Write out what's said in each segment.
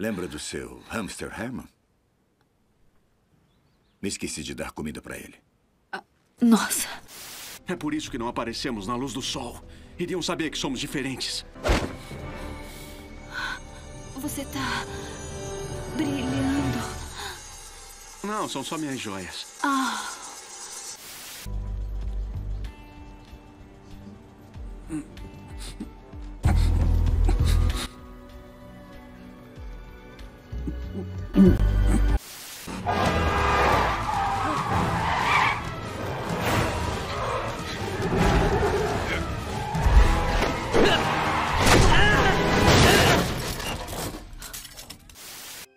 Lembra do seu hamster Herman? Me esqueci de dar comida para ele. Nossa. É por isso que não aparecemos na luz do sol. Iriam saber que somos diferentes. Você tá brilhando. Não, são só minhas joias. Ah.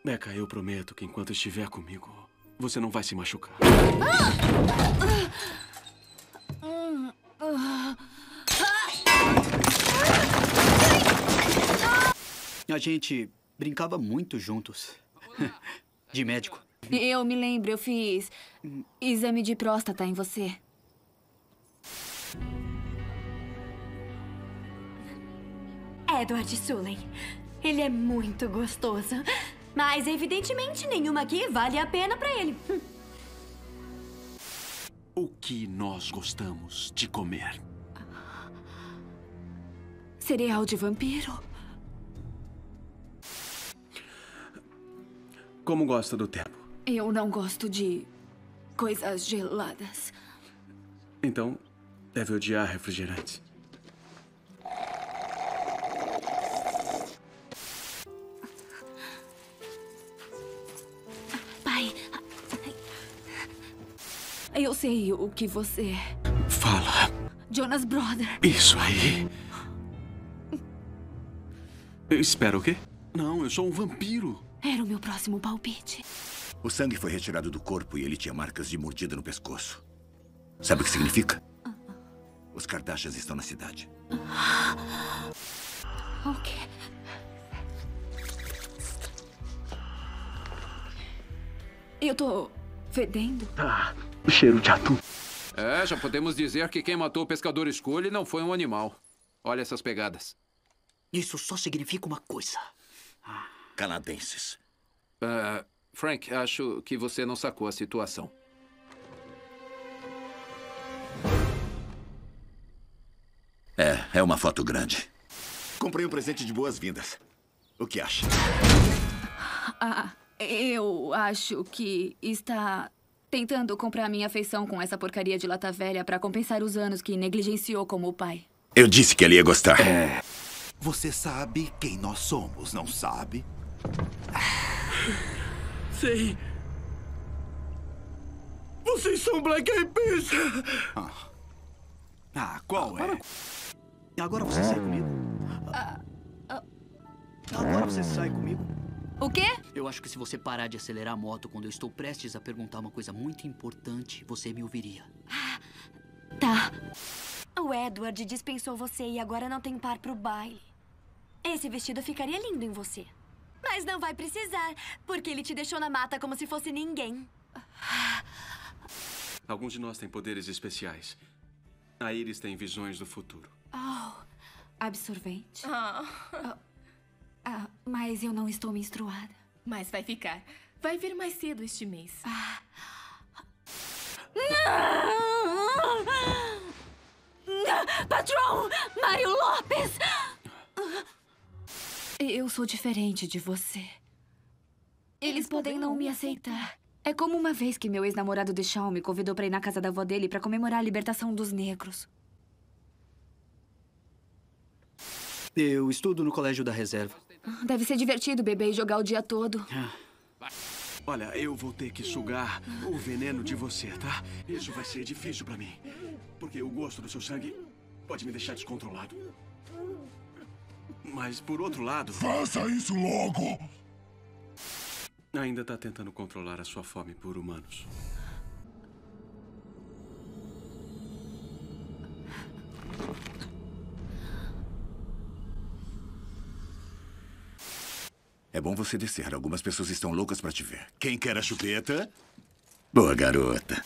Becca, eu prometo que enquanto estiver comigo, você não vai se machucar. A gente brincava muito juntos. De médico. Eu me lembro, eu fiz exame de próstata em você. Edward Sullen. Ele é muito gostoso. Mas, evidentemente, nenhuma aqui vale a pena pra ele. O que nós gostamos de comer? Cereal de vampiro? Como gosta do tempo? Eu não gosto de coisas geladas. Então, deve odiar refrigerantes. Pai. Eu sei o que você é. Fala. Jonas Brother. Isso aí. Espera o quê? Não, eu sou um vampiro. Era o meu próximo palpite. O sangue foi retirado do corpo e ele tinha marcas de mordida no pescoço. Sabe o que significa? Os Kardashians estão na cidade. O quê? Eu tô fedendo? Ah, cheiro de atum. É, já podemos dizer que quem matou o pescador Scully não foi um animal. Olha essas pegadas. Isso só significa uma coisa. Canadenses. Uh, Frank, acho que você não sacou a situação. É, é uma foto grande. Comprei um presente de boas-vindas. O que acha? Ah, eu acho que está tentando comprar minha afeição com essa porcaria de lata velha para compensar os anos que negligenciou como pai. Eu disse que ele ia gostar. Você sabe quem nós somos, não sabe? Sei. Vocês são Black Eyed Peas. Ah, ah qual é? Agora você sai comigo. Agora você sai comigo. O quê? Eu acho que se você parar de acelerar a moto quando eu estou prestes a perguntar uma coisa muito importante, você me ouviria. Tá. O Edward dispensou você e agora não tem par pro baile. Esse vestido ficaria lindo em você. Mas não vai precisar, porque ele te deixou na mata como se fosse ninguém. Alguns de nós têm poderes especiais. A Iris tem visões do futuro. Oh, absorvente. Ah, ah, mas eu não estou menstruada. Mas vai ficar. Vai vir mais cedo este mês. Ah. Patrão! Mário Lopes! Eu sou diferente de você. Eles podem não me aceitar. É como uma vez que meu ex-namorado Deschamps me convidou para ir na casa da avó dele para comemorar a libertação dos negros. Eu estudo no colégio da reserva. Deve ser divertido beber e jogar o dia todo. Olha, eu vou ter que sugar o veneno de você, tá? Isso vai ser difícil pra mim. Porque o gosto do seu sangue pode me deixar descontrolado. Mas, por outro lado... Faça isso logo! Ainda tá tentando controlar a sua fome por humanos. É bom você descer. Algumas pessoas estão loucas pra te ver. Quem quer a chupeta? Boa garota.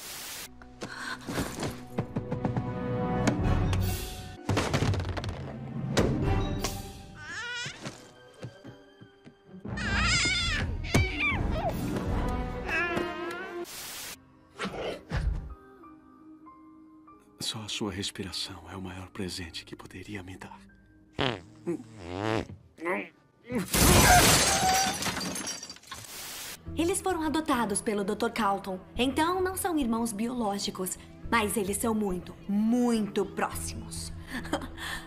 Sua respiração é o maior presente que poderia me dar. Eles foram adotados pelo Dr. Carlton, então não são irmãos biológicos, mas eles são muito, muito próximos.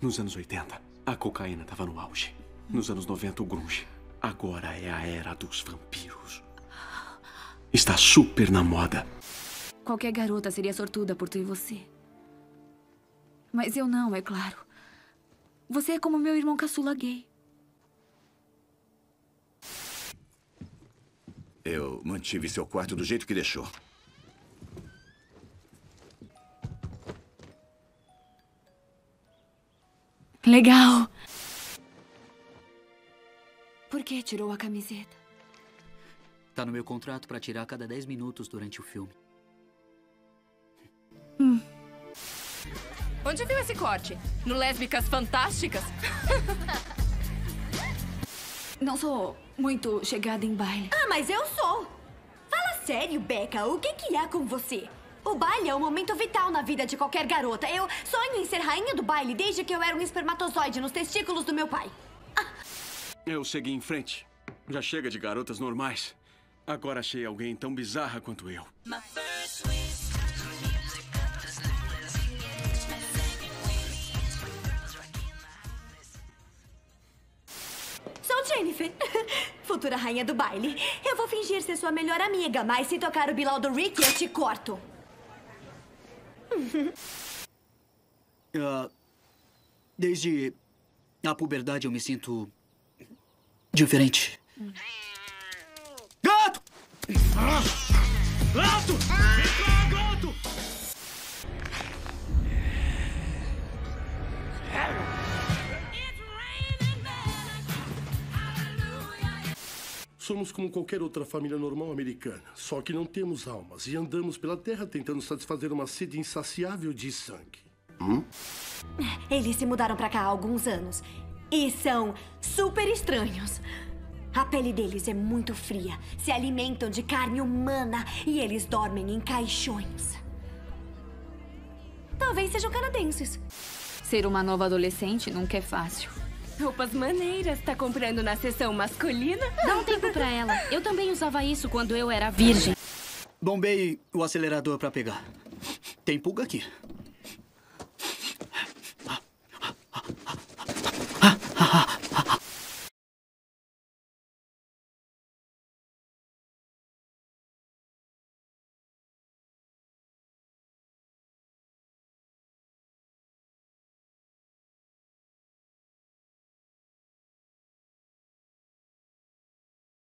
Nos anos 80, a cocaína estava no auge. Nos anos 90, o grunge. Agora é a era dos vampiros. Está super na moda. Qualquer garota seria sortuda por ter você. Mas eu não, é claro. Você é como meu irmão caçula gay. Eu mantive seu quarto do jeito que deixou. Legal. Por que tirou a camiseta? Tá no meu contrato pra tirar a cada 10 minutos durante o filme. Onde viu esse corte? No Lésbicas Fantásticas? Não sou muito chegada em baile. Ah, mas eu sou! Fala sério, Becca, o que, que há com você? O baile é um momento vital na vida de qualquer garota. Eu sonho em ser rainha do baile desde que eu era um espermatozoide nos testículos do meu pai. Eu segui em frente. Já chega de garotas normais. Agora achei alguém tão bizarra quanto eu. Sou Jennifer, futura rainha do baile. Eu vou fingir ser sua melhor amiga, mas se tocar o Bilal do Rick, eu te corto. Ah, desde a puberdade eu me sinto diferente. Gato! Gato! Vem cá! Somos como qualquer outra família normal americana, só que não temos almas e andamos pela terra tentando satisfazer uma sede insaciável de sangue. Eles se mudaram pra cá há alguns anos e são super estranhos. A pele deles é muito fria, se alimentam de carne humana e eles dormem em caixões. Talvez sejam canadenses. Ser uma nova adolescente nunca é fácil. Roupas maneiras. Tá comprando na seção masculina? Dá um tempo pra ela. Eu também usava isso quando eu era virgem. Bombei o acelerador pra pegar. Tem pulga aqui.